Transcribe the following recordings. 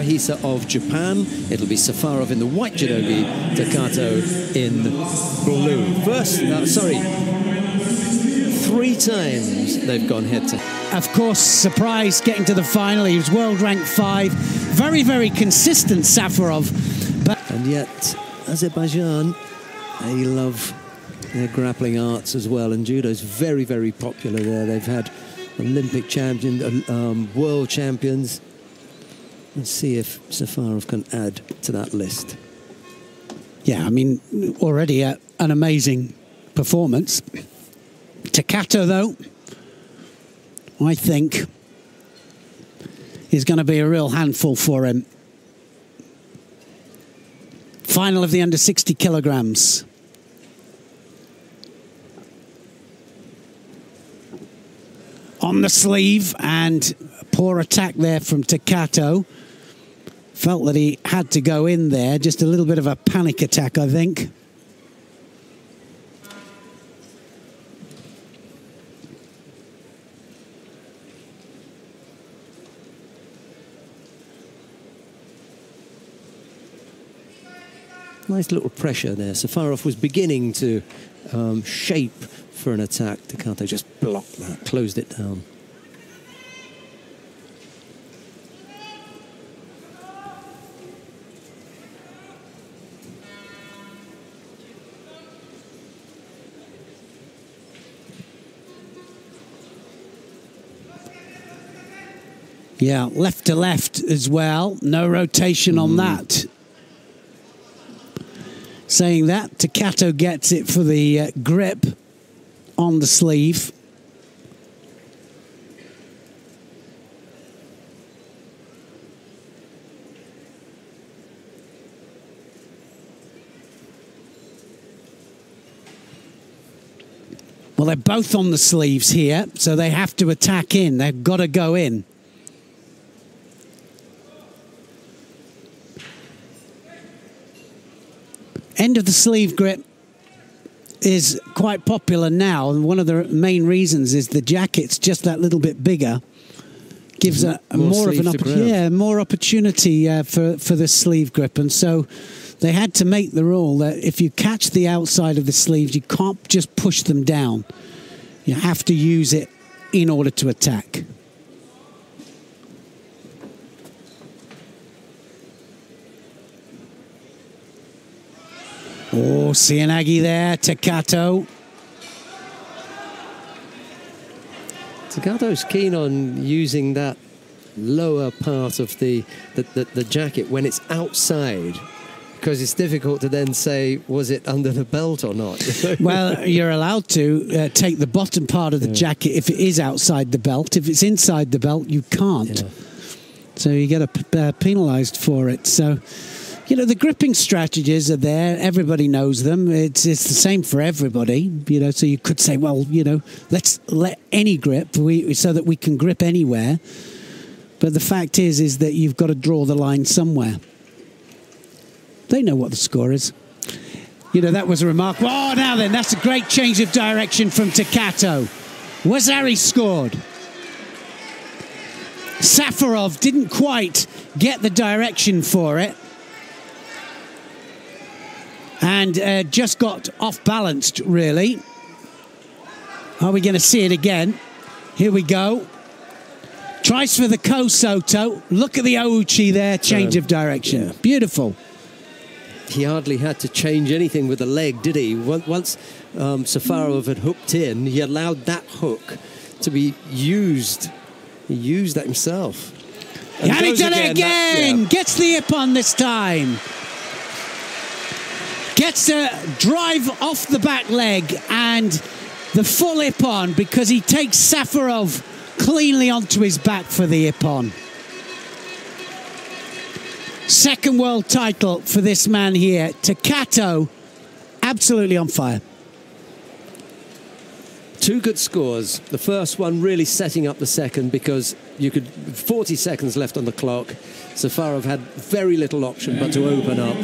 Naohisa of Japan. It'll be Safarov in the white judogi, Takato in blue. First, uh, sorry, three times they've gone head to. Of course, surprise getting to the final. He was world ranked five. Very, very consistent, Safarov. But and yet, Azerbaijan, they love their grappling arts as well. And judo's very, very popular there. They've had Olympic champions, um, world champions. Let's see if Safarov can add to that list. Yeah, I mean, already a, an amazing performance. Takato, though, I think is going to be a real handful for him. Final of the under 60 kilograms. On the sleeve and poor attack there from Takato. Felt that he had to go in there. Just a little bit of a panic attack, I think. Nice little pressure there. Safarov was beginning to um, shape for an attack. Takato just blocked that, closed it down. Yeah, left to left as well. No rotation mm. on that. Saying that, Takato gets it for the uh, grip on the sleeve. Well, they're both on the sleeves here, so they have to attack in. They've got to go in. End of the sleeve grip is quite popular now, and one of the main reasons is the jacket's just that little bit bigger. Gives a, a more, more of an opportunity, yeah, more opportunity uh, for for the sleeve grip, and so they had to make the rule that if you catch the outside of the sleeves, you can't just push them down. You have to use it in order to attack. Oh, Seoinage there, Takato. Takato's keen on using that lower part of the, the, the, the jacket when it's outside because it's difficult to then say was it under the belt or not. well, you're allowed to uh, take the bottom part of the yeah. jacket if it is outside the belt. If it's inside the belt, you can't. Yeah. So you get uh, penalised for it. So you know the gripping strategies are there. Everybody knows them. It's it's the same for everybody you know so you could say well you know let's let any grip we, so that we can grip anywhere. But the fact is is that you've got to draw the line somewhere. They know what the score is. You know that was a remark. Oh now then that's a great change of direction from Takato Wazari scored. Safarov didn't quite get the direction for it and uh, just got off balanced, really. Are we going to see it again? Here we go. Tries for the Kosoto. Look at the Ouchi there, change um, of direction. Yeah. Beautiful. He hardly had to change anything with the leg, did he? Once um, Safarov had hooked in, he allowed that hook to be used. He used that himself. And, and he done it again! That, yeah. Gets the ippon this time gets a drive off the back leg and the full ippon because he takes Safarov cleanly onto his back for the ippon. Second world title for this man here. Takato, absolutely on fire. Two good scores. The first one really setting up the second because you could 40 seconds left on the clock. Safarov had very little option but to open up.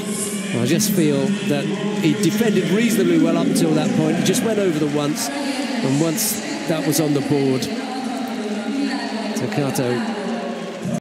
I just feel that he defended reasonably well up until that point. He just went over the once, and once that was on the board, Takato